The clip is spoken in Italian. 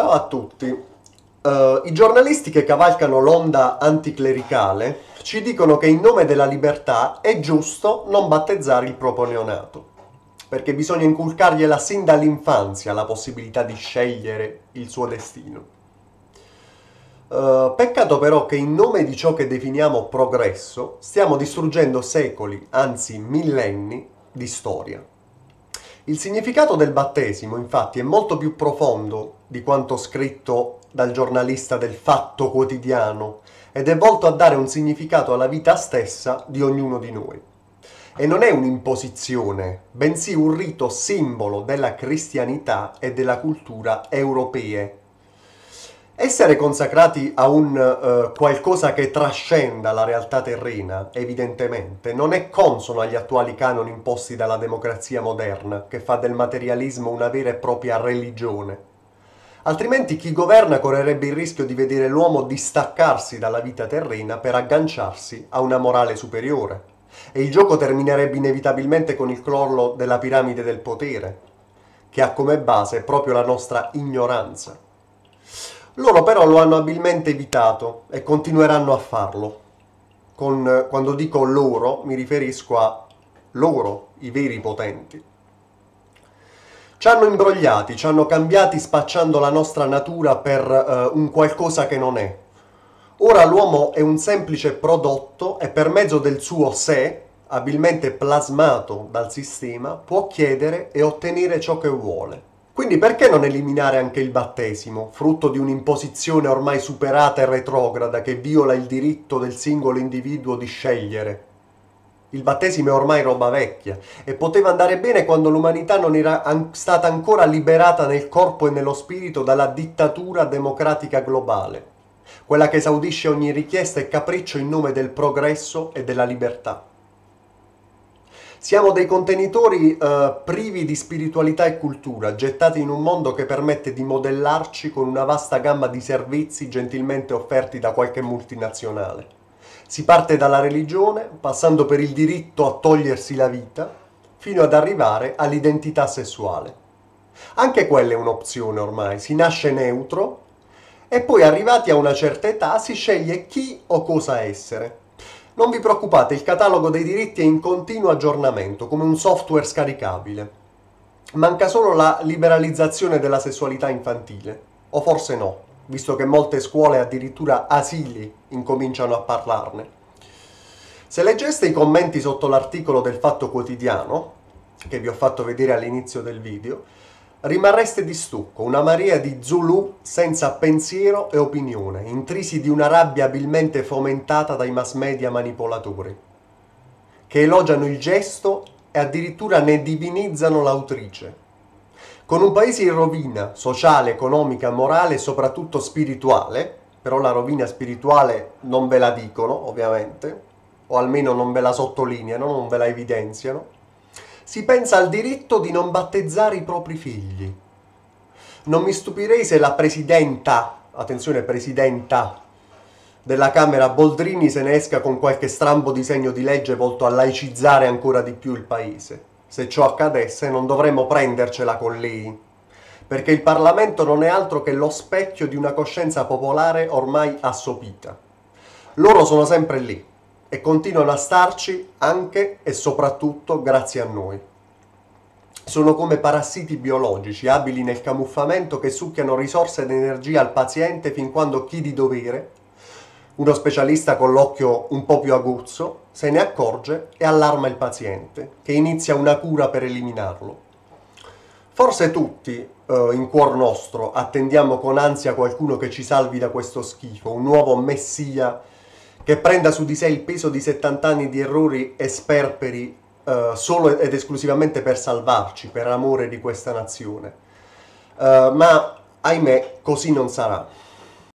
Ciao a tutti. Uh, I giornalisti che cavalcano l'onda anticlericale ci dicono che in nome della libertà è giusto non battezzare il proprio neonato, perché bisogna inculcargliela sin dall'infanzia la possibilità di scegliere il suo destino. Uh, peccato però che in nome di ciò che definiamo progresso stiamo distruggendo secoli, anzi millenni, di storia. Il significato del battesimo, infatti, è molto più profondo di quanto scritto dal giornalista del Fatto Quotidiano ed è volto a dare un significato alla vita stessa di ognuno di noi. E non è un'imposizione, bensì un rito simbolo della cristianità e della cultura europee essere consacrati a un uh, qualcosa che trascenda la realtà terrena, evidentemente, non è consono agli attuali canoni imposti dalla democrazia moderna, che fa del materialismo una vera e propria religione. Altrimenti chi governa correrebbe il rischio di vedere l'uomo distaccarsi dalla vita terrena per agganciarsi a una morale superiore. E il gioco terminerebbe inevitabilmente con il crollo della piramide del potere, che ha come base proprio la nostra ignoranza. Loro però lo hanno abilmente evitato e continueranno a farlo. Con, quando dico loro mi riferisco a loro, i veri potenti. Ci hanno imbrogliati, ci hanno cambiati spacciando la nostra natura per uh, un qualcosa che non è. Ora l'uomo è un semplice prodotto e per mezzo del suo sé, abilmente plasmato dal sistema, può chiedere e ottenere ciò che vuole. Quindi perché non eliminare anche il battesimo, frutto di un'imposizione ormai superata e retrograda che viola il diritto del singolo individuo di scegliere? Il battesimo è ormai roba vecchia e poteva andare bene quando l'umanità non era an- stata ancora liberata nel corpo e nello spirito dalla dittatura democratica globale, quella che esaudisce ogni richiesta e capriccio in nome del progresso e della libertà. Siamo dei contenitori eh, privi di spiritualità e cultura, gettati in un mondo che permette di modellarci con una vasta gamma di servizi gentilmente offerti da qualche multinazionale. Si parte dalla religione, passando per il diritto a togliersi la vita, fino ad arrivare all'identità sessuale. Anche quella è un'opzione ormai, si nasce neutro e poi arrivati a una certa età si sceglie chi o cosa essere. Non vi preoccupate, il catalogo dei diritti è in continuo aggiornamento, come un software scaricabile. Manca solo la liberalizzazione della sessualità infantile, o forse no, visto che molte scuole, addirittura asili, incominciano a parlarne. Se leggeste i commenti sotto l'articolo del Fatto Quotidiano, che vi ho fatto vedere all'inizio del video, rimarreste di stucco, una marea di Zulu senza pensiero e opinione, intrisi di una rabbia abilmente fomentata dai mass media manipolatori, che elogiano il gesto e addirittura ne divinizzano l'autrice. Con un paese in rovina sociale, economica, morale e soprattutto spirituale, però la rovina spirituale non ve la dicono, ovviamente, o almeno non ve la sottolineano, non ve la evidenziano, si pensa al diritto di non battezzare i propri figli. Non mi stupirei se la presidenta, attenzione presidenta, della Camera Boldrini se ne esca con qualche strambo disegno di legge volto a laicizzare ancora di più il paese. Se ciò accadesse non dovremmo prendercela con lei, perché il Parlamento non è altro che lo specchio di una coscienza popolare ormai assopita. Loro sono sempre lì, e continuano a starci anche e soprattutto grazie a noi. Sono come parassiti biologici abili nel camuffamento che succhiano risorse ed energia al paziente fin quando chi di dovere, uno specialista con l'occhio un po' più aguzzo, se ne accorge e allarma il paziente, che inizia una cura per eliminarlo. Forse tutti, eh, in cuor nostro, attendiamo con ansia qualcuno che ci salvi da questo schifo, un nuovo messia che prenda su di sé il peso di 70 anni di errori e sperperi uh, solo ed esclusivamente per salvarci, per amore di questa nazione. Uh, ma ahimè, così non sarà.